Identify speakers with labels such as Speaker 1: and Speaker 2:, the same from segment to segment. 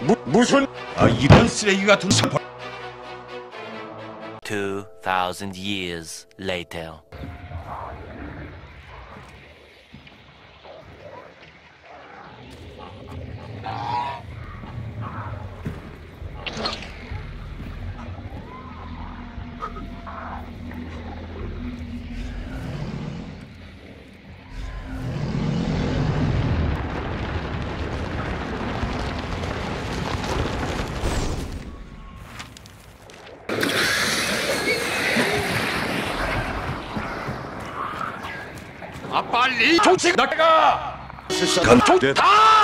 Speaker 1: 무, 무슨 아 이런 쓰레기 같은
Speaker 2: 사2,000 years later.
Speaker 1: 빨리. 조치! 나가! 시간 좋다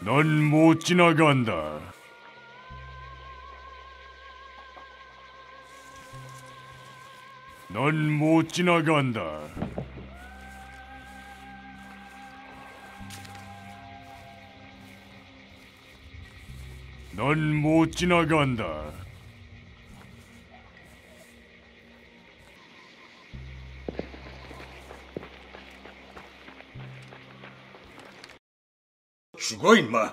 Speaker 3: 넌 못 지나간다. 넌 못 지나간다. 넌 못 지나간다.
Speaker 1: 죽어 임마.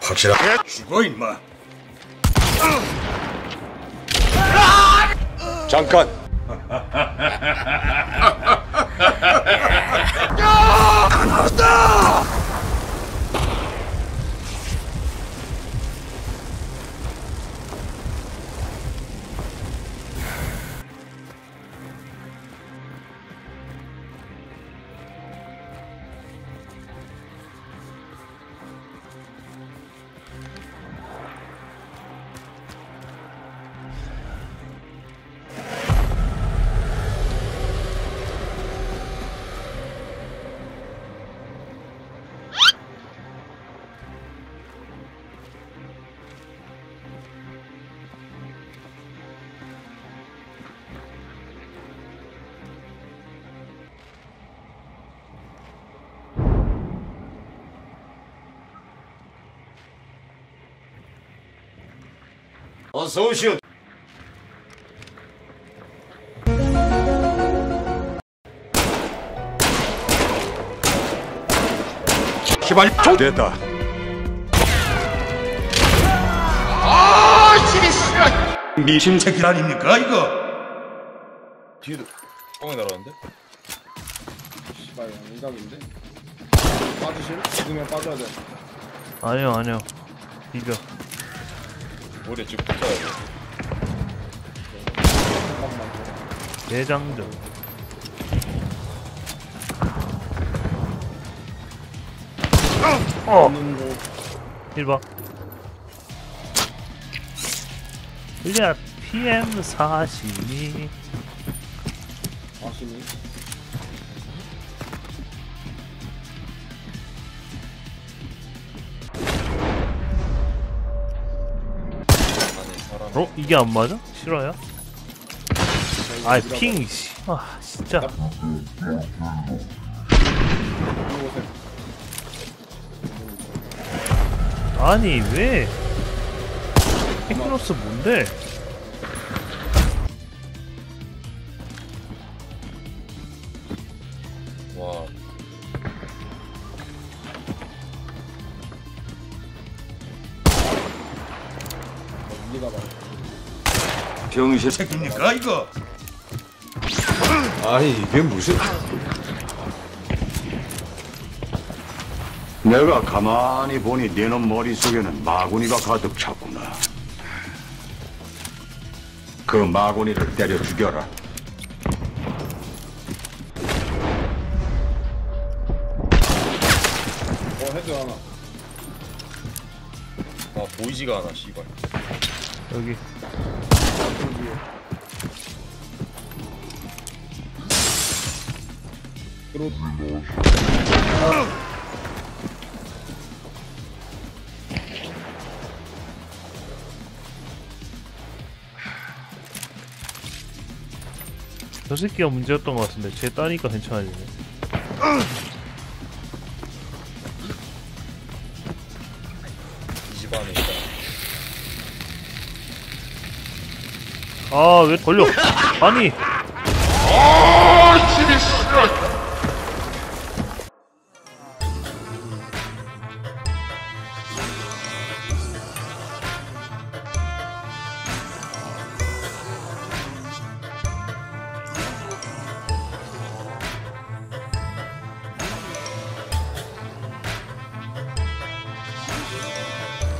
Speaker 1: 확실하게 죽어 임마. 잠깐 어서 오시오. 시발 좋됐다. 아 이씨 미심 새끼 아닙니까 이거?
Speaker 4: 뒤에도 뻥이 날아왔는데?
Speaker 5: 씨발 양각인데? 빠지실? 죽으면 빠져야 돼.
Speaker 6: 아니요 아니요. 비벼
Speaker 4: 우리 지금 붙어야 돼.
Speaker 6: 내장전. 어! 1번
Speaker 4: 1야 PM 42 42
Speaker 6: 어? 이게 안 맞아? 싫어요? 아이 핑 씨. 아 진짜 아니 왜 테크노스 뭔데?
Speaker 4: 와.
Speaker 5: 이해가 봐
Speaker 1: 병신 새끼입니까 이거?
Speaker 7: 아니 이게 무슨. 내가 가만히 보니 네놈 머릿속에는 마구니가 가득 찼구나. 그 마구니를 때려 죽여라.
Speaker 5: 어 헤드 하나.
Speaker 4: 아 보이지가 않아 씨발.
Speaker 6: 여기 저 새끼가 문제였던 것 같은데 쟤 따니까 괜찮아지네
Speaker 4: 이 집 안에 있다.
Speaker 6: 아왜 걸려 아니
Speaker 1: 아.